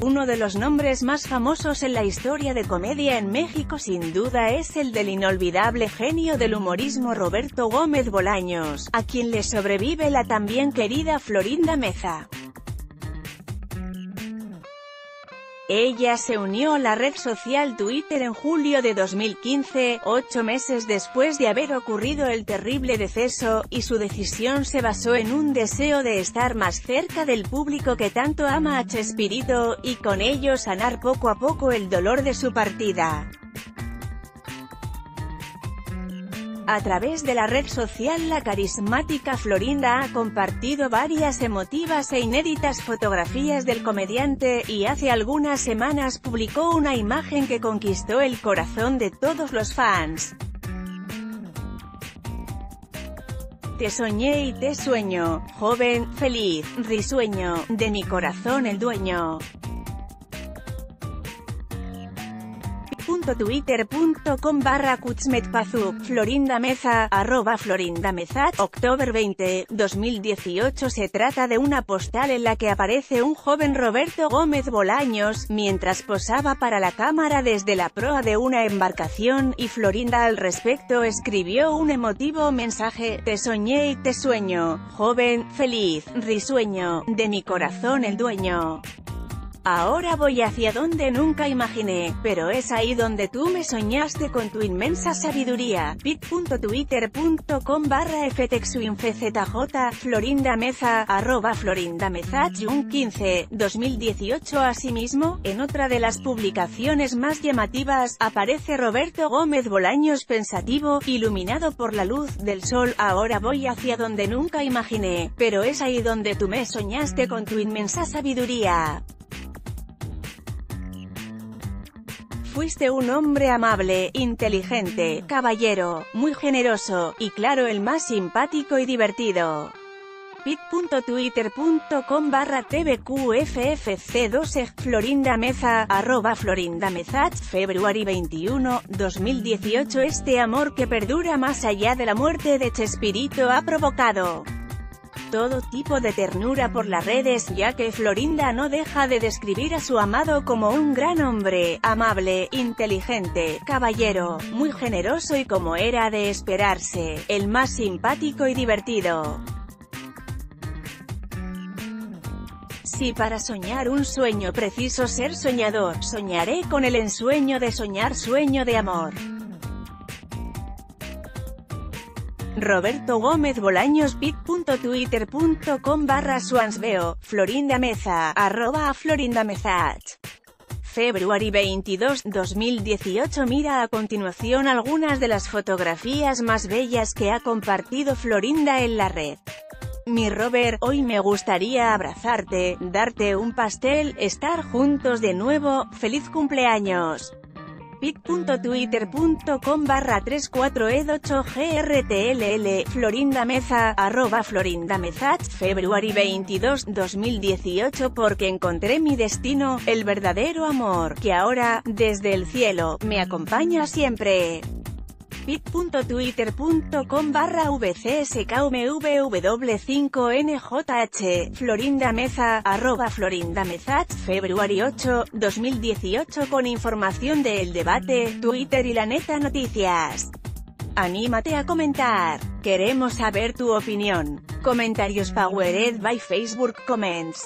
Uno de los nombres más famosos en la historia de comedia en México sin duda es el del inolvidable genio del humorismo Roberto Gómez Bolaños, a quien le sobrevive la también querida Florinda Meza. Ella se unió a la red social Twitter en julio de 2015, ocho meses después de haber ocurrido el terrible deceso, y su decisión se basó en un deseo de estar más cerca del público que tanto ama a Chespirito, y con ello sanar poco a poco el dolor de su partida. A través de la red social la carismática Florinda ha compartido varias emotivas e inéditas fotografías del comediante, y hace algunas semanas publicó una imagen que conquistó el corazón de todos los fans. Te soñé y te sueño, joven, feliz, risueño, de mi corazón el dueño. twitter.com barra Florinda Meza, arroba Florinda Mezat, octubre 20, 2018 Se trata de una postal en la que aparece un joven Roberto Gómez Bolaños, mientras posaba para la cámara desde la proa de una embarcación, y Florinda al respecto escribió un emotivo mensaje, Te soñé y te sueño, joven, feliz, risueño, de mi corazón el dueño. Ahora voy hacia donde nunca imaginé, pero es ahí donde tú me soñaste con tu inmensa sabiduría. bit.twitter.com barra ftexuinfezj Florinda Meza, arroba Florinda Jun 15, 2018 Asimismo, en otra de las publicaciones más llamativas, aparece Roberto Gómez Bolaños pensativo, iluminado por la luz del sol. Ahora voy hacia donde nunca imaginé, pero es ahí donde tú me soñaste con tu inmensa sabiduría. Fuiste un hombre amable, inteligente, caballero, muy generoso, y claro el más simpático y divertido. pit.twitter.com barra tvqffc2 Florinda Meza, arroba Florinda February 21, 2018 Este amor que perdura más allá de la muerte de Chespirito ha provocado todo tipo de ternura por las redes, ya que Florinda no deja de describir a su amado como un gran hombre, amable, inteligente, caballero, muy generoso y como era de esperarse, el más simpático y divertido. Si para soñar un sueño preciso ser soñador, soñaré con el ensueño de soñar sueño de amor. Roberto Gómez Bolaños bit.twitter.com barra Swansveo, Florinda Meza, arroba Florinda Mezach. February 22, 2018 Mira a continuación algunas de las fotografías más bellas que ha compartido Florinda en la red. Mi Robert, hoy me gustaría abrazarte, darte un pastel, estar juntos de nuevo, feliz cumpleaños bit.twitter.com barra 34ed8grtll Florinda Meza, arroba Florinda Mezach, February 22, 2018 porque encontré mi destino, el verdadero amor, que ahora, desde el cielo, me acompaña siempre fit.twitter.com barra vcskmvw5njh, Florinda Meza, arroba Florinda Mezat, Februario 8, 2018 con información del debate, Twitter y la neta noticias. Anímate a comentar. Queremos saber tu opinión. Comentarios Powered by Facebook Comments.